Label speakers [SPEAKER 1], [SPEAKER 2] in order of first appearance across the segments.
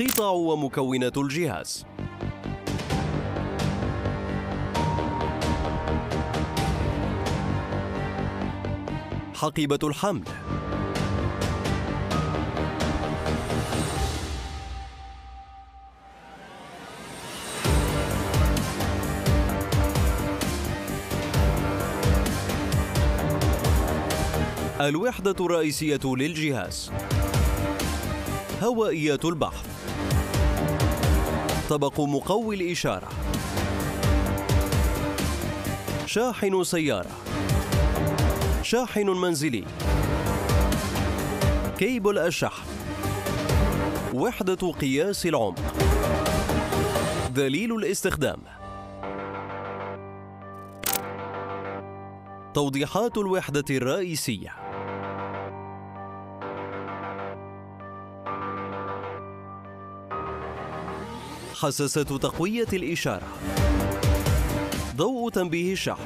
[SPEAKER 1] قطع ومكونات الجهاز. حقيبة الحمل. الوحدة الرئيسية للجهاز. هوائيات البحث. طبق مقوي الإشارة. شاحن سيارة. شاحن منزلي. كيبل الشحن وحدة قياس العمق. دليل الاستخدام. توضيحات الوحدة الرئيسية. حساسة تقوية الإشارة. ضوء تنبيه الشحن.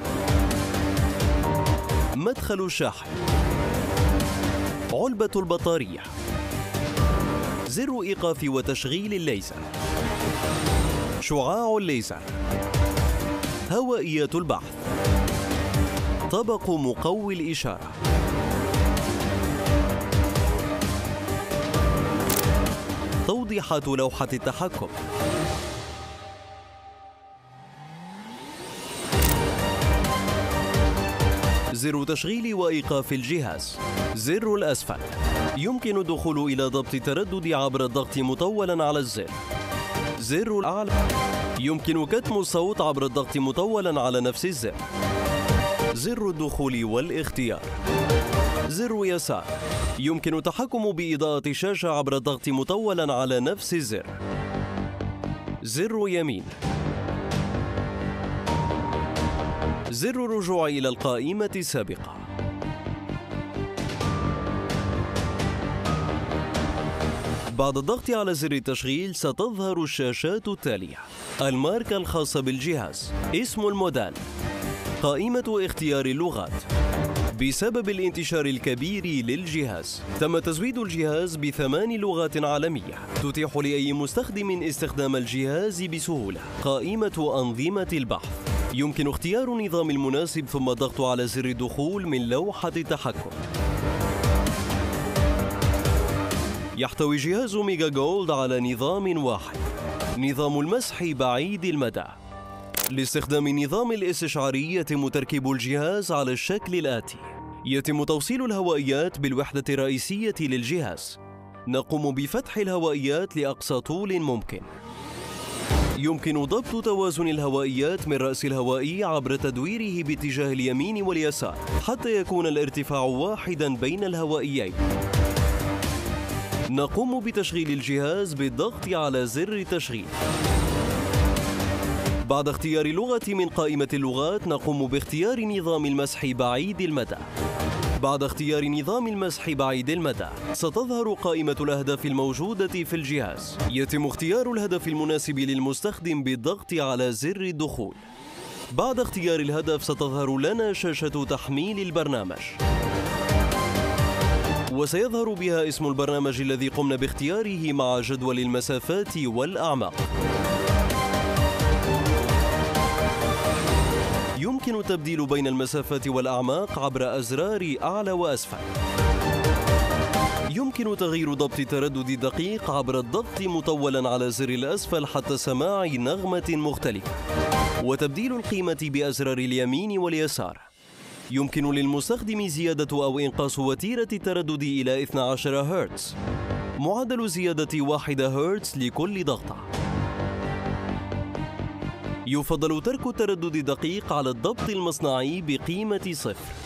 [SPEAKER 1] مدخل الشاحن. علبة البطارية. زر إيقاف وتشغيل الليزر. شعاع الليزر. هوائيات البحث. طبق مقوي الإشارة. توضيحات لوحة التحكم. زر تشغيل وإيقاف الجهاز. زر الأسفل. يمكن الدخول إلى ضبط التردد عبر الضغط مطولا على الزر. زر الأعلى. يمكن كتم الصوت عبر الضغط مطولا على نفس الزر. زر الدخول والاختيار. زر يسار. يمكن التحكم بإضاءة الشاشة عبر الضغط مطولا على نفس الزر. زر يمين. زر الرجوع إلى القائمة السابقة. بعد الضغط على زر التشغيل ستظهر الشاشات التالية. الماركة الخاصة بالجهاز. اسم الموديل. قائمة اختيار اللغات. بسبب الانتشار الكبير للجهاز تم تزويد الجهاز بثمان لغات عالمية. تتيح لأي مستخدم استخدام الجهاز بسهولة. قائمة أنظمة البحث. يمكن اختيار النظام المناسب ثم الضغط على زر الدخول من لوحة التحكم. يحتوي جهاز ميجا جولد على نظام واحد نظام المسح بعيد المدى. لاستخدام نظام الاستشعاري يتم تركيب الجهاز على الشكل الآتي. يتم توصيل الهوائيات بالوحدة الرئيسية للجهاز. نقوم بفتح الهوائيات لأقصى طول ممكن. يمكن ضبط توازن الهوائيات من رأس الهوائي عبر تدويره باتجاه اليمين واليسار حتى يكون الارتفاع واحدا بين الهوائيين. نقوم بتشغيل الجهاز بالضغط على زر التشغيل. بعد اختيار لغة من قائمة اللغات نقوم باختيار نظام المسح بعيد المدى. بعد اختيار نظام المسح بعيد المدى. ستظهر قائمة الأهداف الموجودة في الجهاز. يتم اختيار الهدف المناسب للمستخدم بالضغط على زر الدخول. بعد اختيار الهدف ستظهر لنا شاشة تحميل البرنامج. وسيظهر بها اسم البرنامج الذي قمنا باختياره مع جدول المسافات والأعماق. يمكن التبديل بين المسافات والأعماق عبر أزرار أعلى وأسفل. يمكن تغيير ضبط تردد دقيق عبر الضغط مطولا على زر الأسفل حتى سماع نغمة مختلفة. وتبديل القيمة بأزرار اليمين واليسار. يمكن للمستخدم زيادة أو إنقاص وتيرة التردد إلى 12 هرتز. معدل زيادة 1 هرتز لكل ضغطة. يفضل ترك التردد الدقيق على الضبط المصنعي بقيمة صفر.